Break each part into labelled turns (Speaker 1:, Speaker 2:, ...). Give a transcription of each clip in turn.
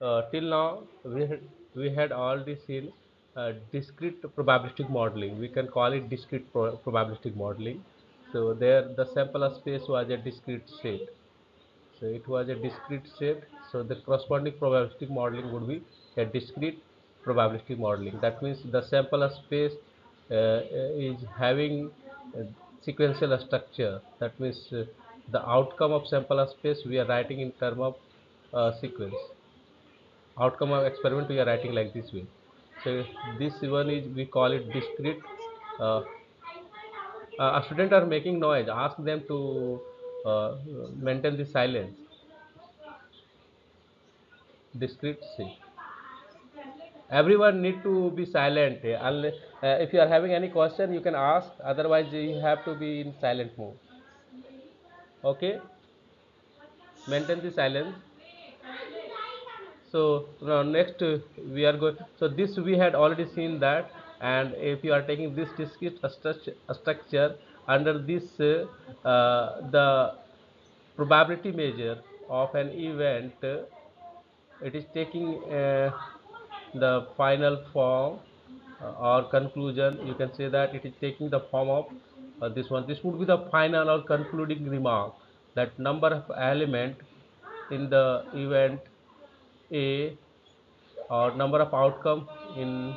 Speaker 1: uh, till now we had, we had already seen uh, discrete probabilistic modeling. We can call it discrete pro probabilistic modeling. So there the sample space was a discrete set so it was a discrete set so the corresponding probabilistic modeling would be a discrete probabilistic modeling. That means the sample space uh, is having uh, sequential structure. That means uh, the outcome of sample space we are writing in term of uh, sequence outcome of experiment we are writing like this way. So this one is we call it discrete uh, uh, student are making noise ask them to uh, maintain the silence. Discrete C. everyone need to be silent unless uh, if you are having any question you can ask otherwise you have to be in silent mode. Okay? Maintain the silence so now next uh, we are going so this we had already seen that and if you are taking this discrete structure, structure under this uh, uh, the probability measure of an event uh, it is taking uh, the final form uh, or conclusion. You can say that it is taking the form of uh, this one. This would be the final or concluding remark. That number of element in the event a or number of outcome in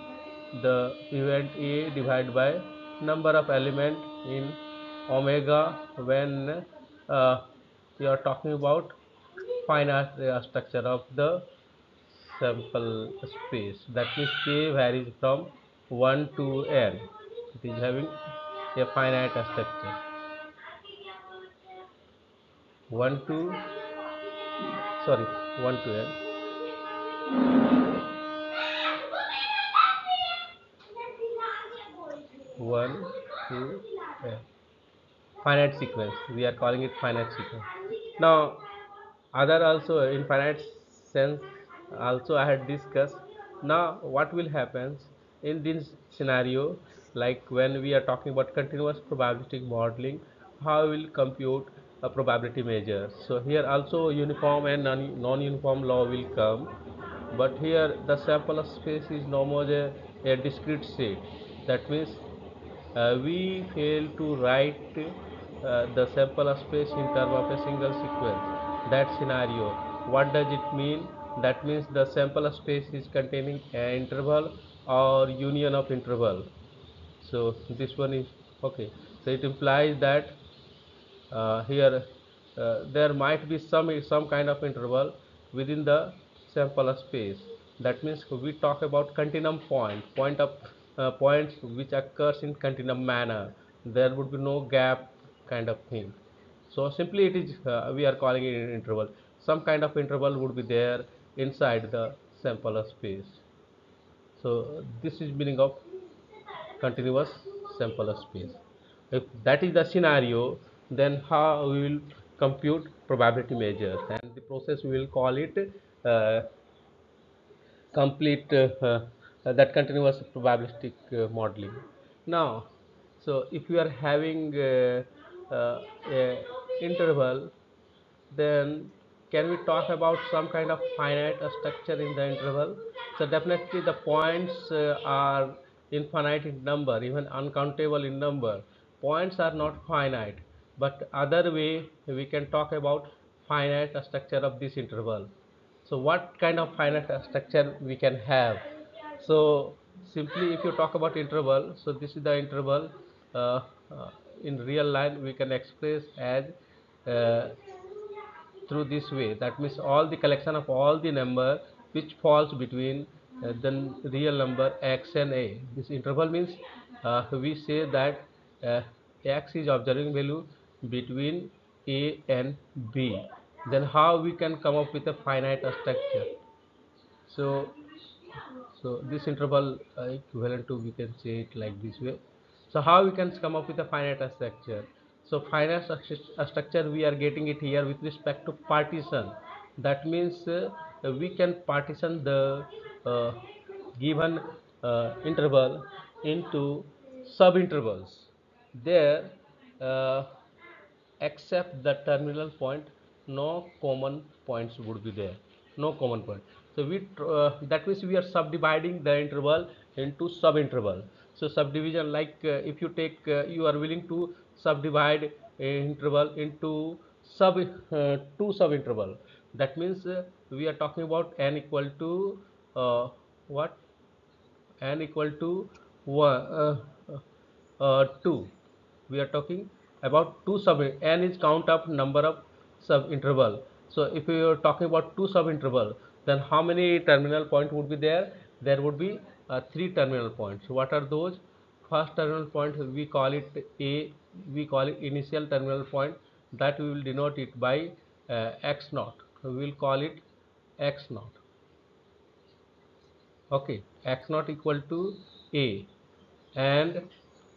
Speaker 1: the event a divided by number of element in omega when uh, you are talking about finite uh, structure of the sample space that means k varies from 1 to n it is having a finite structure 1 to sorry 1 to n one two n finite sequence. We are calling it finite sequence. Now other also in finite sense also i had discussed. Now what will happen in this scenario? Like when we are talking about continuous probabilistic modeling how will compute a probability measure? So here also uniform and non- non-uniform law will come but here the sample space is known as a, a discrete set. That means uh, we fail to write uh, the sample space in terms of a single sequence. That scenario. What does it mean? That means the sample space is containing an interval or union of interval. So this one is okay. So it implies that uh, here uh, there might be some some kind of interval within the sample space. That means we talk about continuum point point of uh, points which occurs in continuum manner. There would be no gap kind of thing. So simply it is uh, we are calling it interval. Some kind of interval would be there inside the sample space. So this is meaning of continuous sample space. If that is the scenario then how we will compute probability measures. And the process we will call it complete uh, uh, that continuous probabilistic uh, modeling. Now so if you are having uh, uh, a interval then can we talk about some kind of finite structure in the interval? So definitely the points uh, are infinite in number even uncountable in number. Points are not finite but other way we can talk about finite structure of this interval so what kind of finite structure we can have? So simply if you talk about interval so this is the interval uh, uh, in real line we can express as uh, through this way. That means all the collection of all the number which falls between uh, the real number x and a. This interval means uh, we say that uh, x is observing value between a and b then how we can come up with a finite structure. So so this interval uh, equivalent to we can say it like this way. So how we can come up with a finite structure? So finite stru- structure we are getting it here with respect to partition. That means uh, we can partition the uh, given uh, interval into sub intervals there uh, except the terminal point no common points would be there. No common point. So we uh, that means we are subdividing the interval into sub interval so subdivision like uh, if you take uh, you are willing to subdivide interval into sub uh, two sub interval that means uh, we are talking about n equal to uh, what? n equal to one uh, uh, 2 we are talking about two sub n is count of number of sub interval so if we are talking about two sub interval then how many terminal point would be there? There would be uh, three terminal points. What are those? First terminal point we call it a we call it initial terminal point. That we will denote it by uh, x naught. We will call it x naught. Okay x naught equal to a. And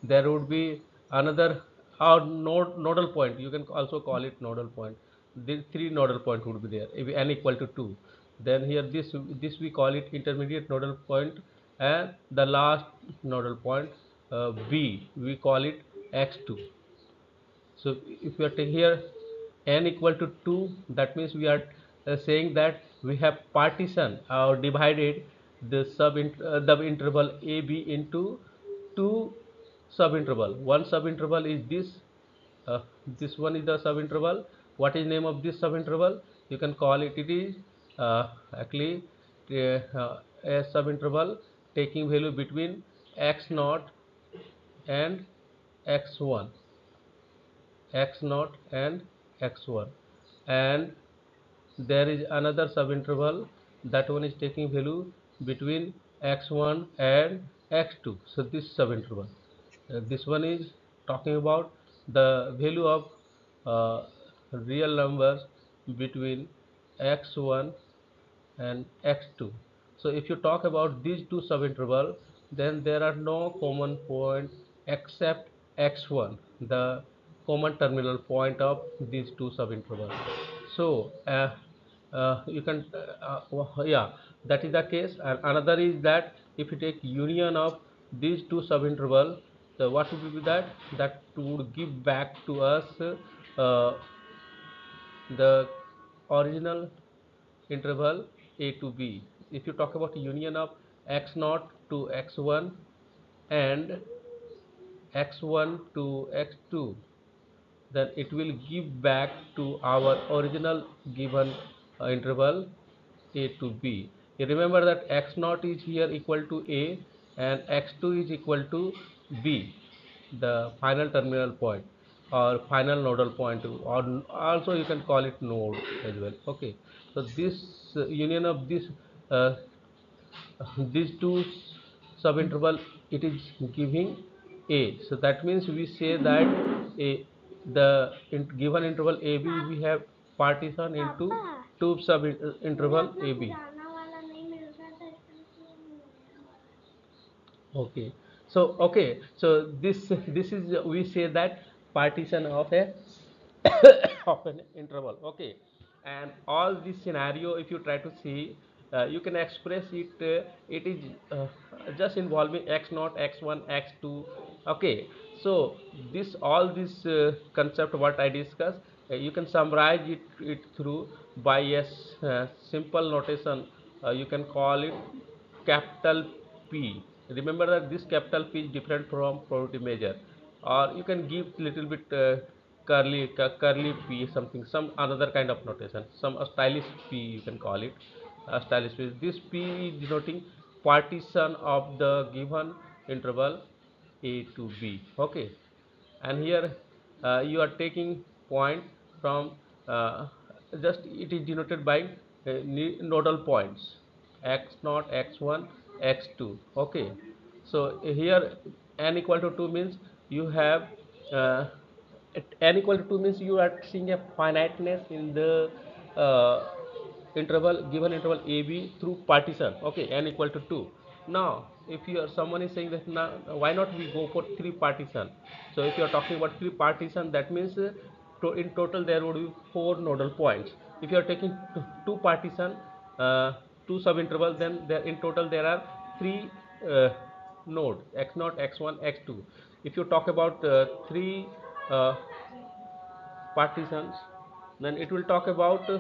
Speaker 1: there would be another or node nodal point. You can also call it nodal point these three nodal point would be there if n equal to 2 then here this this we call it intermediate nodal point and the last nodal point uh, b we call it x2 so if we are taking here n equal to 2 that means we are uh, saying that we have partition or divided the sub uh, the interval ab into two sub interval. One sub interval is this uh, this one is the sub interval what is name of this sub interval you can call it it is uh, actually uh, a sub interval taking value between x naught and x1 x naught and x1 and there is another sub interval that one is taking value between x1 and x2 so this sub interval uh, this one is talking about the value of uh, real numbers between x1 and x2 so if you talk about these two subinterval then there are no common point except x1 the common terminal point of these two subintervals. So uh, uh, you can uh, uh yeah that is the case. And another is that if you take union of these two subinterval so what would be that? That would give back to us uh, the original interval a to b. If you talk about union of x naught to x1 and x1 to x2 then it will give back to our original given uh, interval a to b. You remember that x naught is here equal to a and x2 is equal to b the final terminal point or final nodal point or also you can call it node as well okay. So this uh, union of this uh, these two subinterval it is giving a. So that means we say that a the in, given interval ab we have partition into two sub interval ab okay. So okay. So this this is we say that partition of a of an interval okay? And all this scenario if you try to see uh, you can express it uh, it is uh, just involving x naught x1 x2 okay? So this all this uh, concept what i discussed uh, you can summarize it, it through by a uh, simple notation. You can call it capital p. Remember that this capital P is different from probability measure or you can give little bit uh, curly curly P something some another kind of notation some a stylish P you can call it a stylish P. This P is denoting partition of the given interval A to B okay? And here uh, you are taking point from uh, just it is denoted by uh, nodal points x naught x1 x2 okay? So here n equal to 2 means you have uh, n equal to 2 means you are seeing a finiteness in the uh, interval given interval ab through partition. Okay n equal to 2 now if you are someone is saying that now why not we go for three partition? So if you are talking about three partition that means uh, to, in total there would be four nodal points. If you are taking two partition uh, two subinterval then there in total there are three uh, node x0 x1 x2 if you talk about uh, three uh, partitions then it will talk about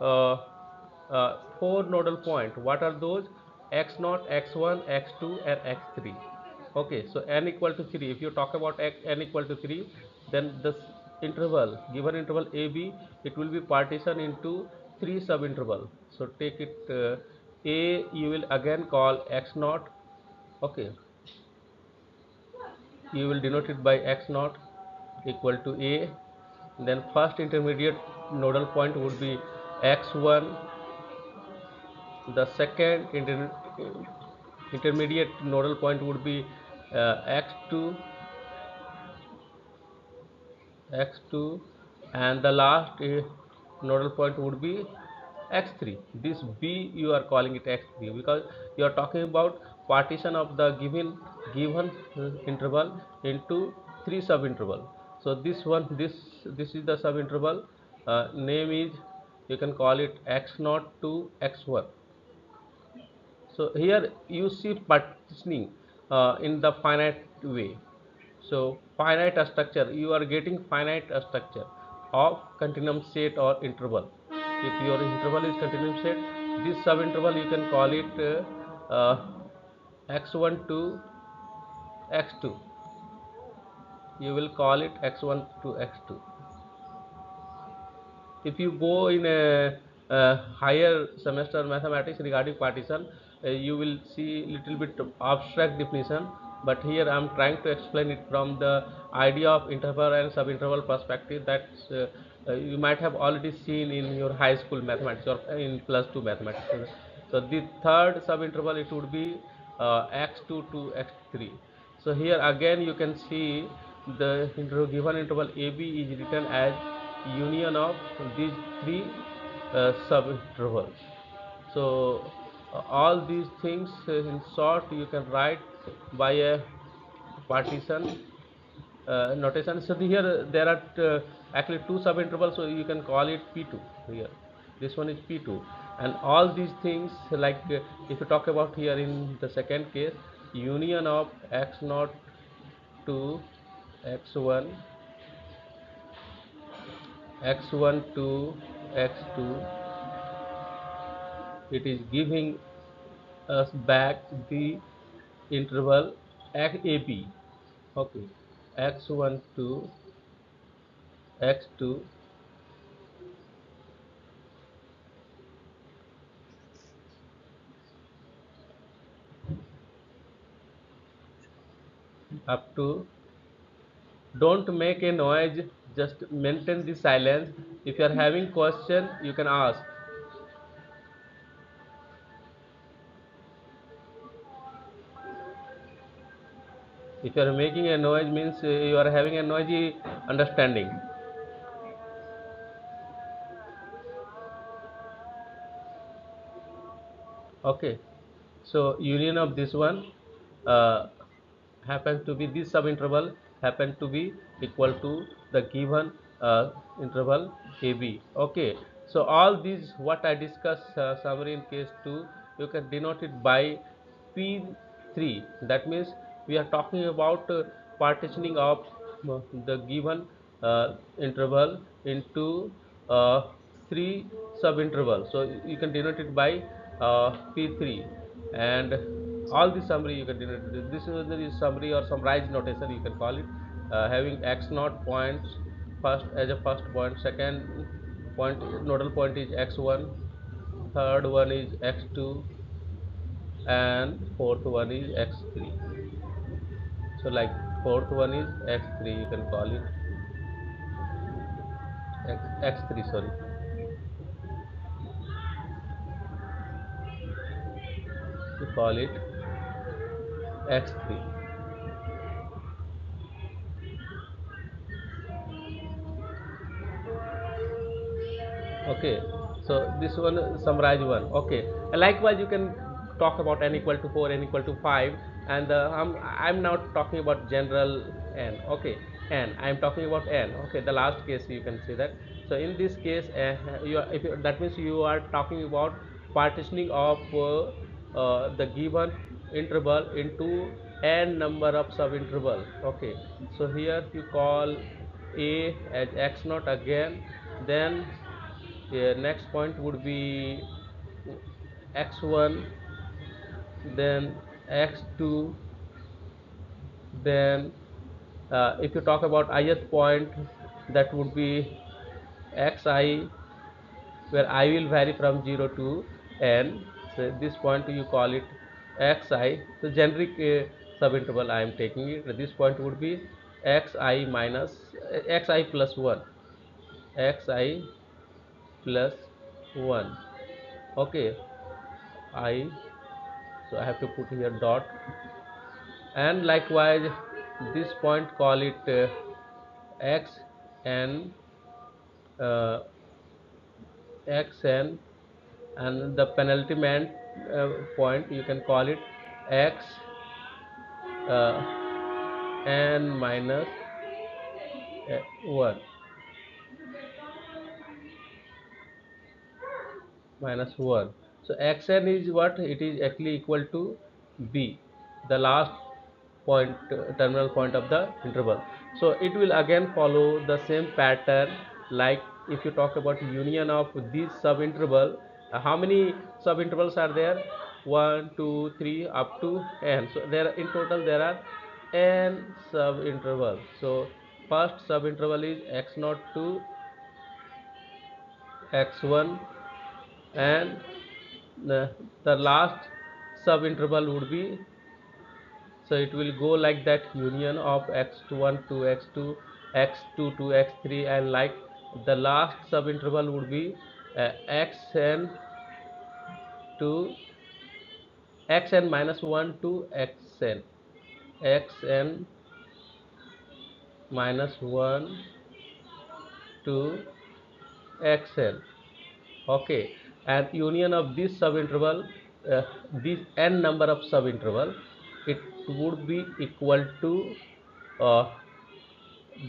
Speaker 1: uh, uh, four nodal point what are those? X0 x1 x2 and x3 okay so n equal to 3 if you talk about x, n equal to 3 then this interval given interval ab it will be partitioned into three sub interval so take it uh, a you will again call x0 okay you will denote it by x naught equal to a. Then first intermediate nodal point would be x1 the second inter intermediate nodal point would be uh, x2 x2 and the last uh, nodal point would be x3 this b you are calling it x3 because you are talking about partition of the given given uh, interval into three sub interval so this one this this is the sub interval uh, name is you can call it x0 to x1 so here you see partitioning uh, in the finite way. So finite structure you are getting finite structure of continuum set or interval. If your interval is continuum set this sub interval you can call it uh, uh, x1 to x2 you will call it x1 to x2 if you go in a, higher semester mathematics regarding partition uh, you will see little bit abstract definition but here I am trying to explain it from the idea of interval and subinterval perspective that uh, uh, you might have already seen in your high school mathematics or in plus 2 mathematics. So the third subinterval it would be x2 to x3. So here again you can see the given interval AB is written as union of these three uh, subintervals. So uh, all these things uh, in short you can write by a partition uh, notation so here uh, there are uh, actually two sub intervals so you can call it p2 here this one is p2 and all these things like uh, if you talk about here in the second case union of x0 to x1 x1 to x2 it is giving us back the interval AB okay. X1 to x2 up to don't make a noise just maintain the silence. If you are having question you can ask. If you are making a noise means uh, you are having a noisy understanding. Okay. So union of this one uh, happens to be this subinterval happen to be equal to the given uh, interval AB okay. So all these what I discussed uh, summary in case 2 you can denote it by P3 that means we are talking about uh, partitioning of uh, the given uh, interval into uh, three subintervals. So you can denote it by uh, p3 and all the summary you can it. this is summary or summarized notation you can call it. Uh, having x naught points first as a first point. Second point nodal point is x1 third one is x2 and fourth one is x3 so like fourth one is x3 you can call it. X, x3 sorry. You call it x3 okay so this one summarize one. Okay likewise you can talk about n equal to 4 n equal to 5 and uh, I'm, I'm now talking about general n. Okay n I'm talking about n. Okay the last case you can see that. So in this case uh, you are, if you, that means you are talking about partitioning of uh, uh, the given interval into n number of subinterval. Okay. So here you call a as x naught again. Then the next point would be x1 then x2 then uh, if you talk about ith point that would be xi where i will vary from 0 to n. So this point you call it xi so generic uh, subinterval i am taking it. This point would be xi minus uh, xi plus 1 xi plus 1 okay. I so i have to put here dot. And likewise this point call it uh, x and uh, xn and the penultimate uh, point you can call it x uh, n minus uh, 1 minus 1 so xn is what? It is actually equal to b the last point uh, terminal point of the interval. So it will again follow the same pattern like if you talk about union of these subinterval uh, Uh, how many subintervals are there? 1 2 3 up to n. So there in total there are n subintervals. So first subinterval is x0 to x1 and the, the last subinterval would be so it will go like that union of x1 to x2 x2 to x3 and like the last subinterval would be uh, xn to xn minus 1 to xn xn minus 1 to xn okay and union of this subinterval uh, this n number of subinterval it would be equal to uh,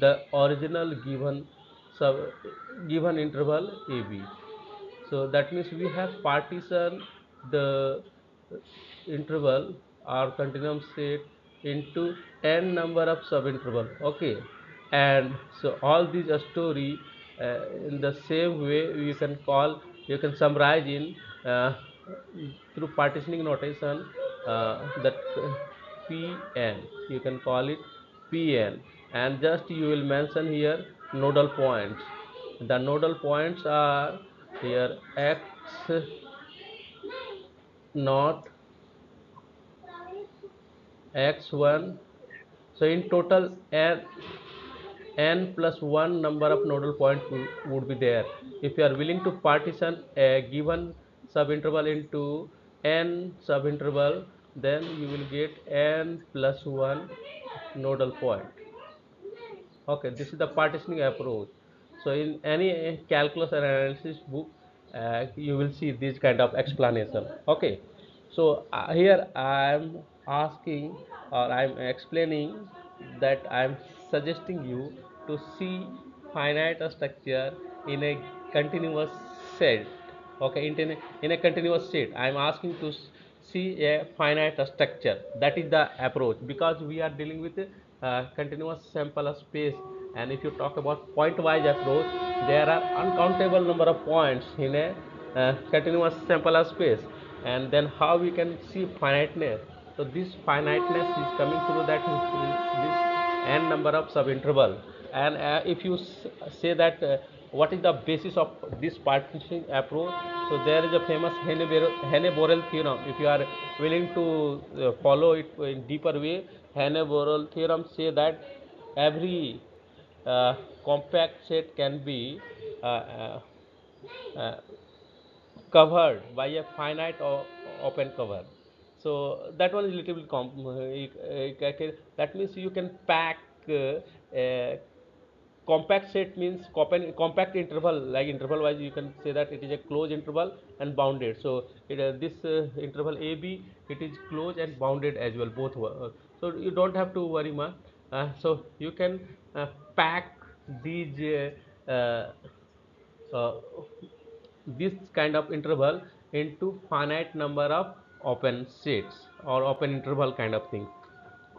Speaker 1: the original given sub given interval AB. So that means we have partitioned the interval or continuum set into n number of subinterval. Okay, and so all these story uh, in the same way you can call you can summarize in uh, through partitioning notation uh, that pn you can call it pn and just you will mention here nodal points. The nodal points are here x not x1 so in total n n plus 1 number of nodal points would be there. If you are willing to partition a given subinterval into n subinterval then you will get n plus 1 nodal point. Okay this is the partitioning approach so in any calculus or analysis book uh, you will see this kind of explanation. Okay. So uh, here i am asking or i am explaining that i am suggesting you to see finite structure in a continuous set. Okay in a, in a continuous state i am asking to see a finite structure. That is the approach. Because we are dealing with a continuous sample space and if you talk about point wise approach there are uncountable number of points in a uh, continuous sample space. And then how we can see finiteness. So this finiteness is coming through that this n number of subinterval. And uh, if you say that uh, what is the basis of this partitioning approach? So there is a famous Heine-Borel theorem. If you are willing to uh, follow it in deeper way Heine-Borel theorem say that every uh, compact set can be uh, uh, uh covered by a finite open cover. So that one is little bit uh, that means you can pack a compact set means compact interval like interval wise you can say that it is a closed interval and bounded. So it, uh, this uh, interval ab it is closed and bounded as well both uh, so you don't have to worry much. Uh, so you can uh, pack these uh, this kind of interval into finite number of open sets or open interval kind of thing.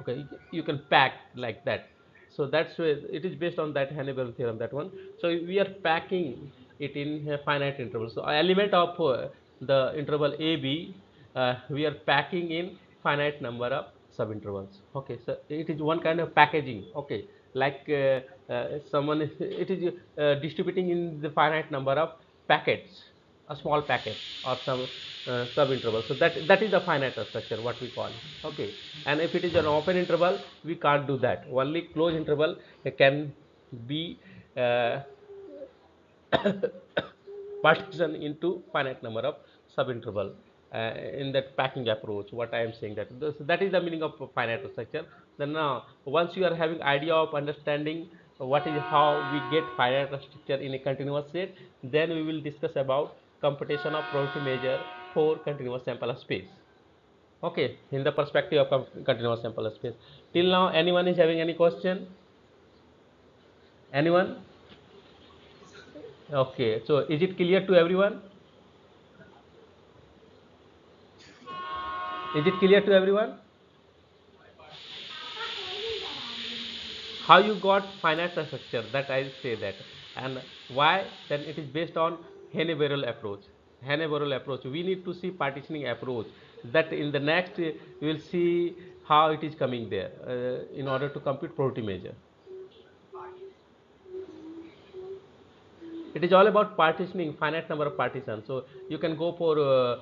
Speaker 1: Okay you can pack like that. So that's why it is based on that Heine-Borel theorem that one. So we are packing it in a finite interval. So element of uh, the interval AB uh, we are packing in finite number of subintervals. Okay so it is one kind of packaging. Okay like uh, uh, someone it is uh, distributing in the finite number of packets a small packet or some uh, subinterval. So that that is the finite structure what we call. Okay. And if it is an open interval we can't do that. Only closed interval can be uh, partition into finite number of subinterval uh, in that packing approach what i am saying that. This, that is the meaning of finite structure then now once you are having idea of understanding what is how we get finite structure in a continuous set then we will discuss about computation of probability measure for continuous sample space. Okay in the perspective of continuous sample space. Till now anyone is having any question? Anyone? Okay so is it clear to everyone? Is it clear to everyone how you got finite structure that i say that. And why? Then it is based on Heine-Borel approach. Heine-Borel approach. We need to see partitioning approach that in the next we will see how it is coming there uh, in order to compute probability measure. It is all about partitioning finite number of partitions. So you can go for uh,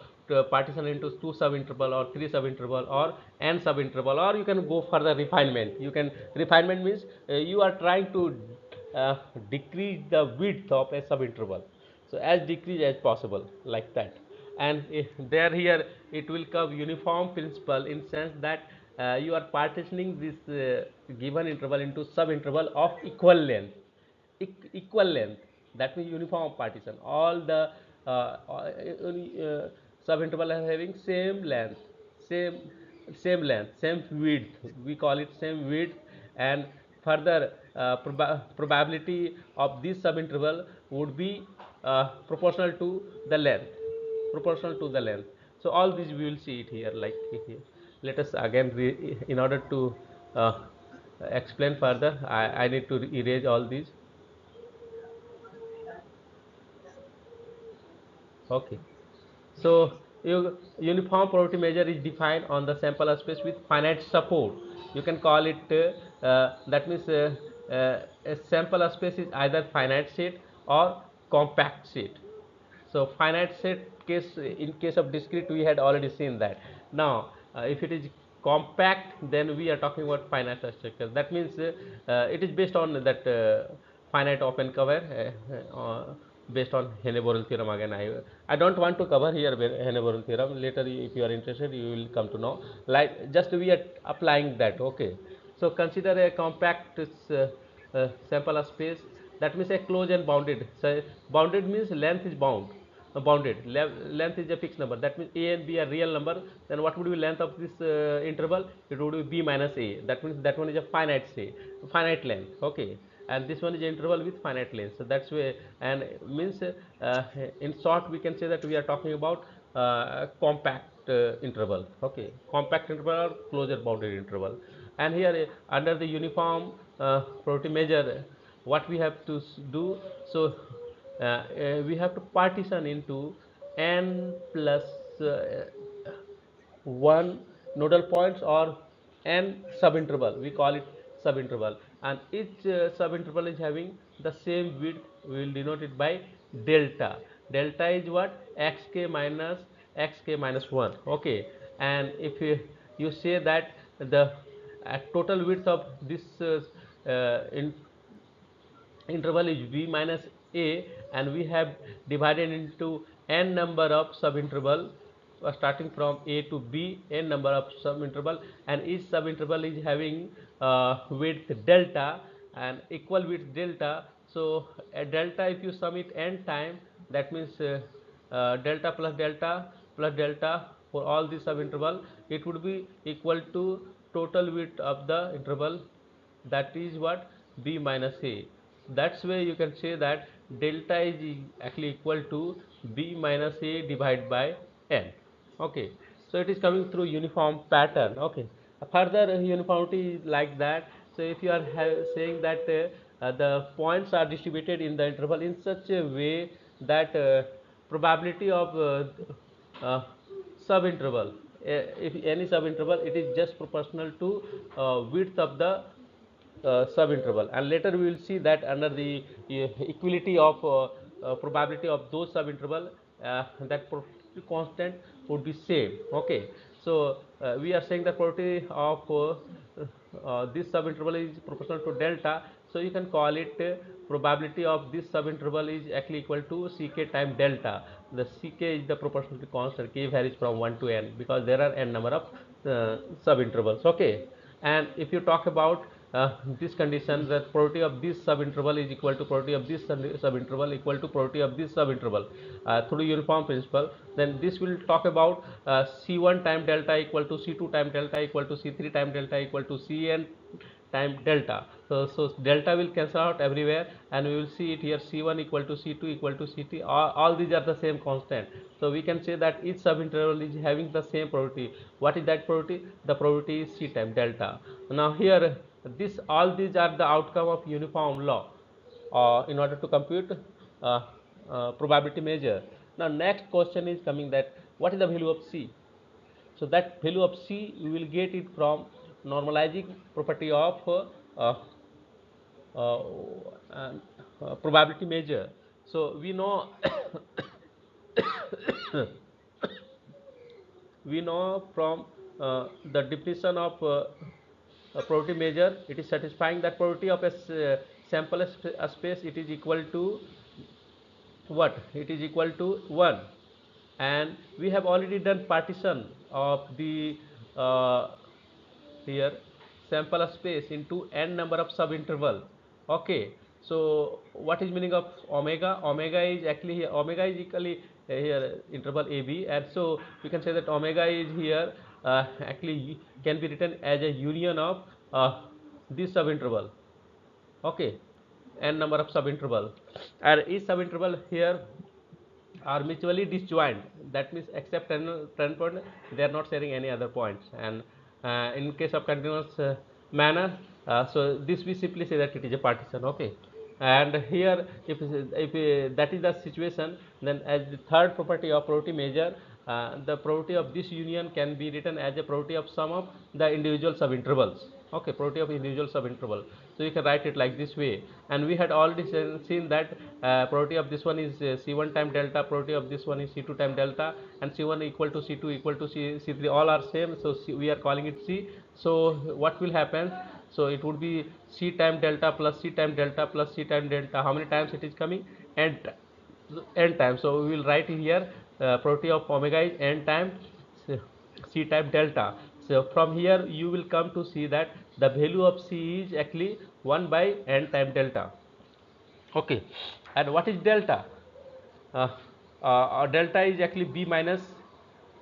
Speaker 1: partition into two sub interval or three sub interval or n sub interval or you can go further refinement. You can refinement means uh, you are trying to uh, decrease the width of a sub interval so as decrease as possible like that. And there here it will come uniform principle in sense that uh, you are partitioning this uh, given interval into sub interval of equal length. E equal length. That means uniform partition. All the uh, uh, uh subinterval are having same length same same length same width. We call it same width. And further uh, proba probability of this subinterval would be uh, proportional to the length proportional to the length. So all these we will see it here like here. Let us again in order to uh, explain further I, I need to erase all these. Okay so uniform probability measure is defined on the sample space with finite support. You can call it uh, uh, that means uh, uh, a sample space is either finite set or compact set. So finite set case in case of discrete we had already seen that. Now uh, if it is compact then we are talking about finite structure. That means uh, it is based on that finite open cover based on Heine-Borel theorem again. I I don't want to cover here Heine-Borel theorem. Later if you are interested you will come to know. Like just we are applying that okay. So consider a compact uh, uh, sample space. That means a closed and bounded. So bounded means length is bound uh, bounded. Le length is a fixed number. That means a and b are real number. Then what would be length of this uh, interval? It would be b minus a. That means that one is a finite say finite length okay and this one is interval with finite length. So that's way and means uh, in short we can say that we are talking about uh, compact uh, interval. Okay compact interval or closure bounded interval. And here uh, under the uniform uh, probability measure what we have to do so uh, we have to partition into n plus 1 nodal points or n subinterval. We call it subinterval and each uh, subinterval is having the same width. We will denote it by delta. Delta is what? Xk minus xk minus 1 okay. And if you, you say that the uh, total width of this uh, uh, in interval is v minus a and we have divided into n number of subinterval starting from a to b n number of subinterval and each subinterval is having uh, width delta and equal width delta. So a delta if you sum it n time that means uh, uh, delta plus delta plus delta for all the sub interval it would be equal to total width of the interval. That is what b minus a. That's why you can say that delta is actually equal to b minus a divided by n okay. So it is coming through uniform pattern. Okay. Further uniformity is like that. So if you are saying that uh, the points are distributed in the interval in such a way that uh, probability of uh, uh, subinterval if any subinterval it is just proportional to uh, width of the uh, subinterval. And later we will see that under the uh, equality of uh, uh, probability of those subinterval uh, that constant would be same. Okay. So uh, we are saying that probability of uh, uh, this subinterval is proportional to delta. So you can call it uh, probability of this subinterval is actually equal to ck time delta. The ck is the proportionality constant k varies from 1 to n because there are n number of uh, subintervals. Okay. And if you talk about uh, this condition that probability of this subinterval is equal to probability of this subinterval equal to probability of this subinterval. Uh, through uniform principle then this will talk about uh, c1 time delta equal to c2 time delta equal to c3 time delta equal to cn time delta. So, so delta will cancel out everywhere and we will see it here c1 equal to c2 equal to ct all, all these are the same constant. So we can say that each subinterval is having the same probability what is that probability the probability is c time delta. Now here this all these are the outcome of uniform law uh, in order to compute uh, uh, probability measure. Now next question is coming that what is the value of c? So that value of c you will get it from normalizing property of uh, uh, uh, probability measure. So we know we know from the definition of probability measure it is satisfying that probability of a uh, sample a space it is equal to what? It is equal to 1 and we have already done partition of the uh, here sample space into n number of subinterval. Okay so what is meaning of omega? Omega is actually here omega is equally uh, here interval ab and so we can say that omega is here uh, actually can be written as a union of uh, this subinterval. Okay. N number of subinterval. And each subinterval here are mutually disjoint. That means except 10, 10 point they are not sharing any other points. And uh, in case of continuous uh, manner uh, so this we simply say that it is a partition. Okay. And here if, if that is the situation then as the third property of probability measure uh, the probability of this union can be written as a probability of sum of the individual subintervals. Okay probability of individual subinterval. So you can write it like this way. And we had already seen that uh, probability of this one is uh, c1 time delta probability of this one is c2 time delta and c1 equal to c2 equal to C, c3 all are same. So C, we are calling it c. So what will happen? So it would be c time delta plus c time delta plus c time delta. How many times it is coming? N n times so we will write here uh, probability of omega is n times c time delta. So from here you will come to see that the value of c is actually 1 by n time delta. Okay. And what is delta? Uh, uh, delta is actually b minus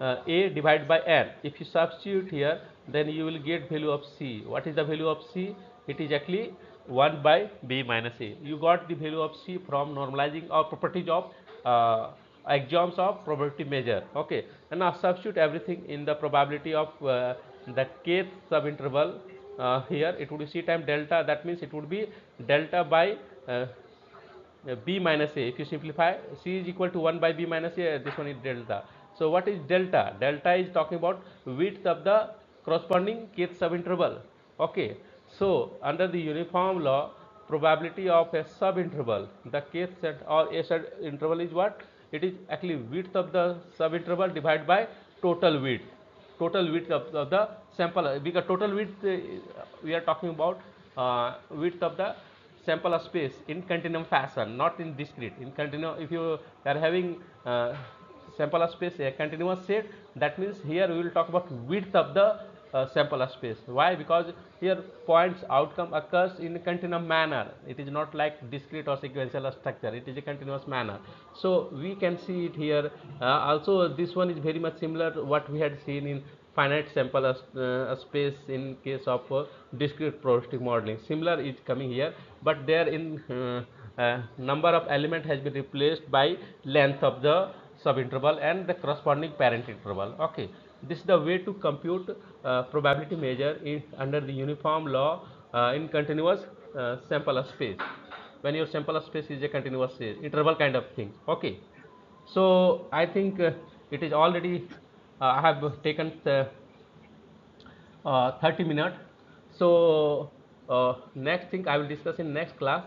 Speaker 1: uh, a divided by n. If you substitute here then you will get value of c. What is the value of c? It is actually 1 by b minus a. You got the value of c from normalizing or properties of uh, axioms of probability measure. Okay. And now substitute everything in the probability of uh, the kth subinterval uh, here. It would be c time delta. That means it would be delta by uh, b minus a. If you simplify c is equal to 1 by b minus a this one is delta. So what is delta? Delta is talking about width of the corresponding kth subinterval. Okay. So under the uniform law probability of a subinterval the kth set or a sub interval is what it is actually width of the subinterval divided by total width. Total width of, of the sample because total width uh, we are talking about uh, width of the sample space in continuum fashion not in discrete. In continuum if you are having uh, sample space a continuous set that means here we will talk about width of the uh, sample space. Why? Because here points outcome occurs in a continuum manner. It is not like discrete or sequential structure. It is a continuous manner. So we can see it here. Uh, also this one is very much similar to what we had seen in finite sample uh, space in case of uh, discrete probabilistic modeling. Similar is coming here but there in uh, uh, number of element has been replaced by length of the subinterval and the corresponding parent interval. Okay this is the way to compute uh, probability measure in, under the uniform law uh, in continuous uh, sample space. When your sample space is a continuous interval kind of thing. Okay. So i think uh, it is already uh, I have taken the, uh, 30 minutes. So uh, next thing I will discuss in next class